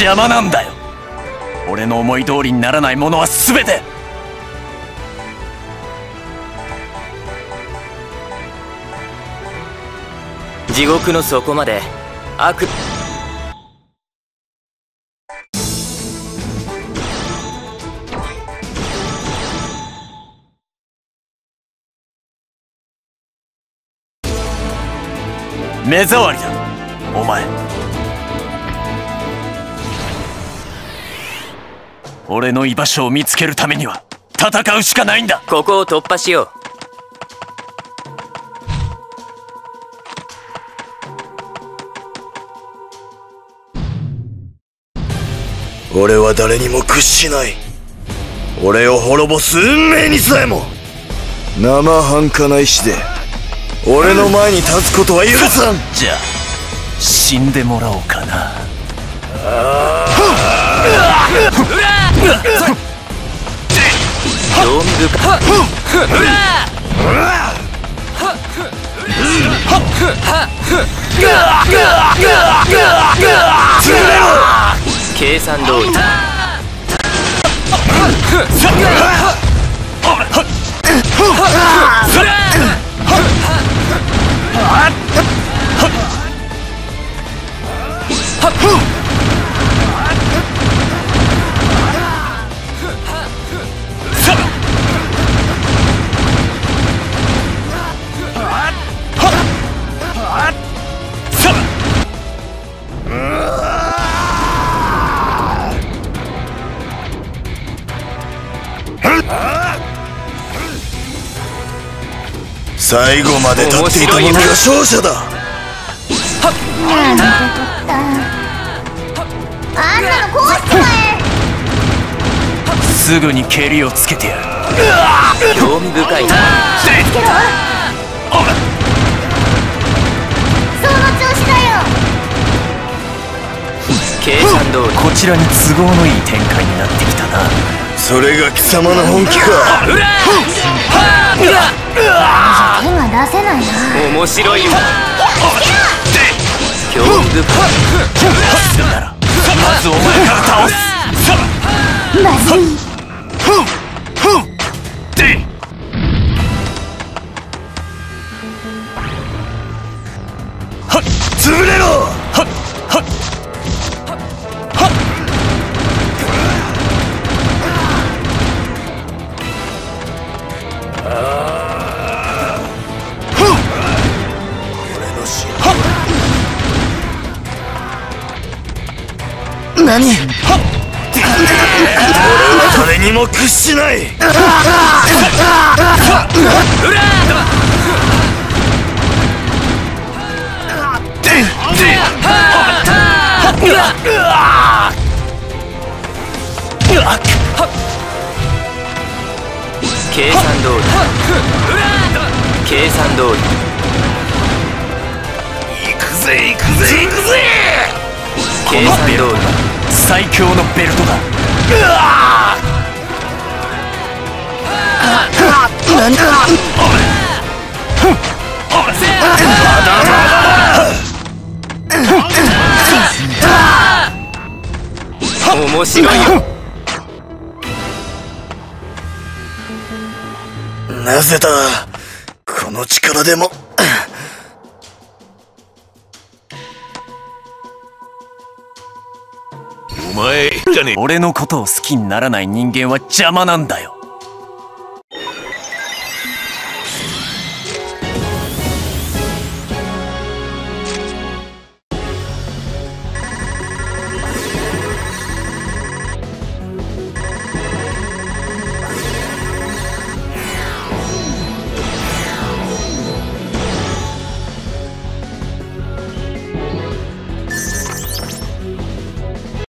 邪魔なんだよ。俺の思い通りにならないものは全て。地獄の底まで悪。目障りだ。お前俺の居場所を見つけるためには戦うしかないんだ。ここを突破しよ俺は誰にも屈しない。俺を滅ぼす運命にさえも。生半可な意志で俺の前に立つことは許さん。じゃあ死んでもらおうかな興味深計算通りだ最後まで立っていた者が勝者だ。あんなのこうしちまえすぐに蹴りをつけてやる。興味深い。なつけろその調子だよ計算通りこちらに都合のいい展開になってきたな。それが貴様の本気か。手が出せないな面白いわ。興味深いするならまずお前から倒すまずい何？誰にも屈しない。計算通り。計算通り。行くぜ行くぜ。行くぜ最強のベルトだ。面白いよなぜだ？この力でも。前じゃね俺のことを好きにならない人間は邪魔なんだよ。